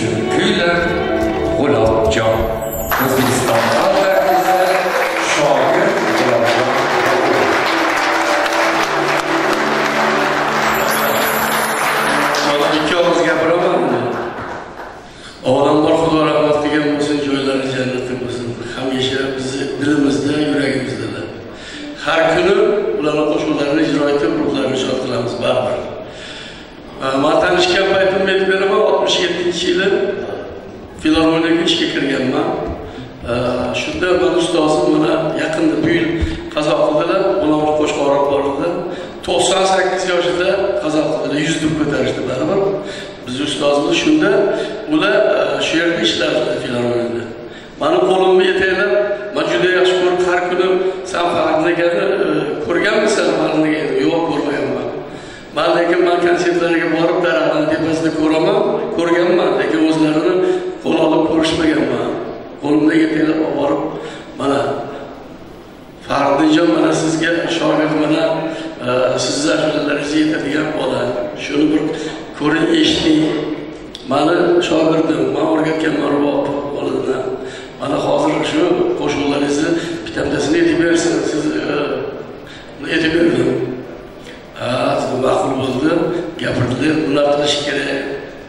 uchun kuylar g'ulobjon o'zbekiston xalq artisti shoir g'ulobjon Mana ikki og'iz gapiraman. Olamlar Xudo rahmat bo'lsin, joylari jannatda bo'lsin. Hamisha bizni dilimizda, yuragimizda. Har kuni ularning qo'shiqlarini ijro etib, ruhlarni shod 67-yili filarmoniyaga ishga kirganman. Shunda mani ustozim mana yaqinda bu yil qazo qildilar, Olamur qo'shqo'roq bor edi. 98 yoshida qazo qildilar, yuz deb ko'tarishdi baribir. bizni ustozimiz shunda ular e, shu yerda ishlardi filarmoniyada. Mani qo'limni yetaklab, man juda yaxshi ko'rib har kuni san Faridnigani e, ko'rganmisan Faridnigani? Yo'q, ko'rmaganman. Man lekin man konsertlarga borib daraxtlarni tepasida ko'raman, Qo'limda yetaklab olib borib, mana fardijon mana sizga shogird mana e, sizni ashulalaringizni yetadigan bola. Shuni bir ko'ring, eshiting. Mani shogirdim, men o'rgatgan rubob boladan. Mana hozir shu qo'shiqlaringizni bittasini aytib bersin, siz e, aytib berdim. Ma'qul bo'ldi, gapirdilar, bunaqa qilish kerak.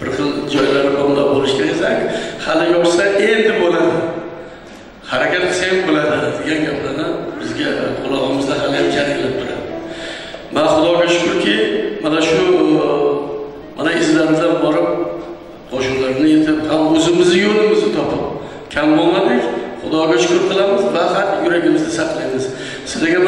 Bir xil joylari bunday bo'lishi kerak. Hali yoshsa endi bo'ladi. harakat qilsak bo'ladi degan gaplarni bizga qulog'imizda hali ham jaranglab turadi. Man xudoga shukurki mana shu e, mana izlarimizdan borib qo'shiqlarni yetib ham o'zimizni yo'limizni topib kam bo'lmadik. Xudoga shukur qilamiz va har yuragimizda saqlaymiz. Sizlarga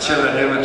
Children, everyone,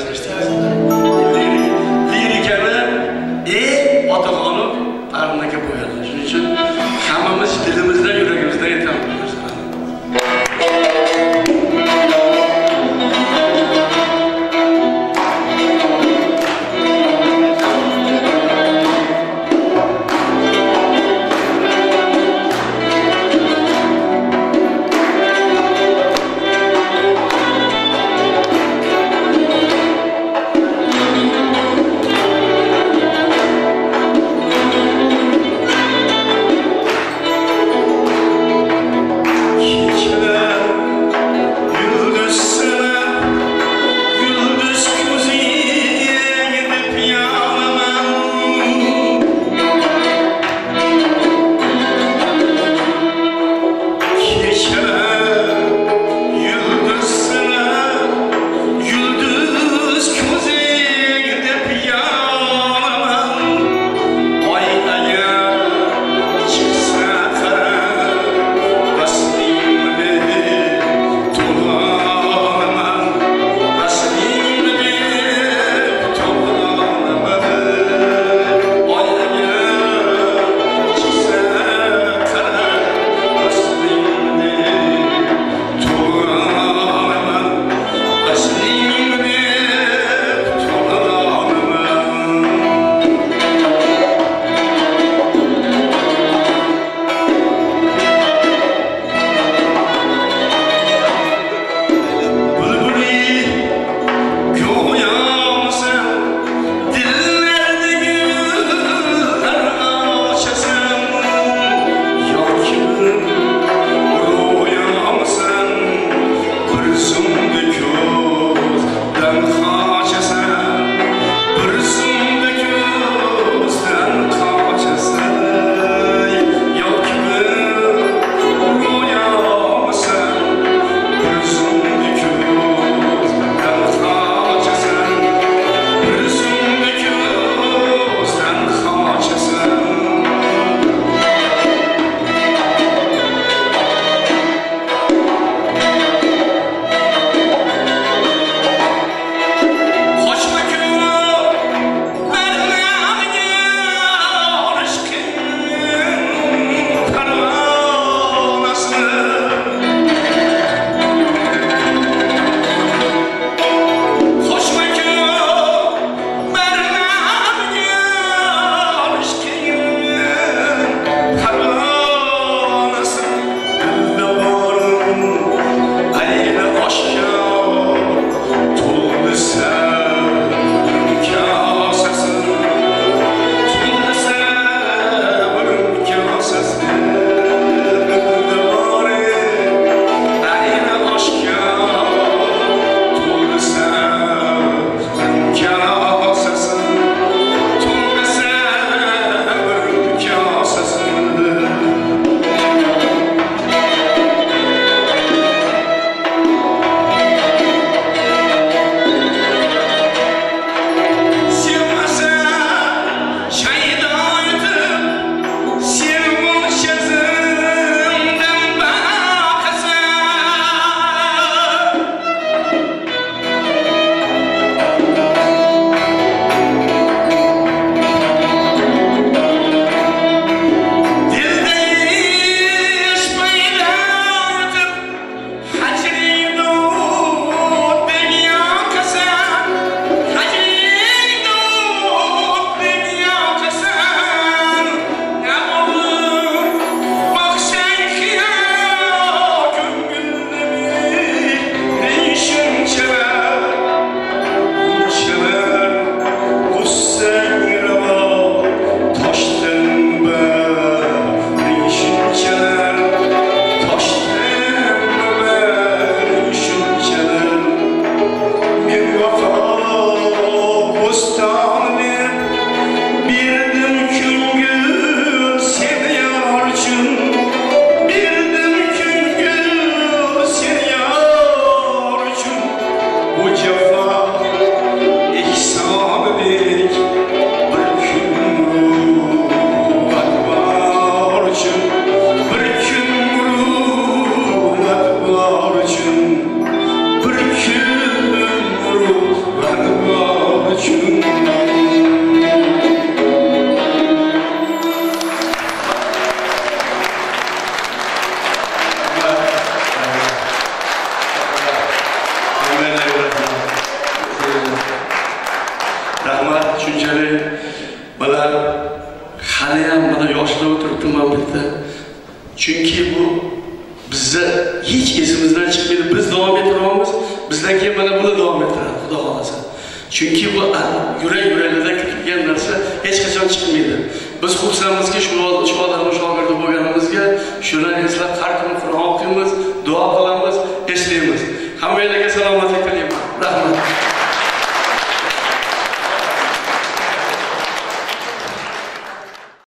yurak yuraklarda kirgan narsa hech qachon chiqmaydi. Biz xursandmizki shu shu odamni shogirdi bo'lganimizga shuni eslab har kuni qur'on o'qiymiz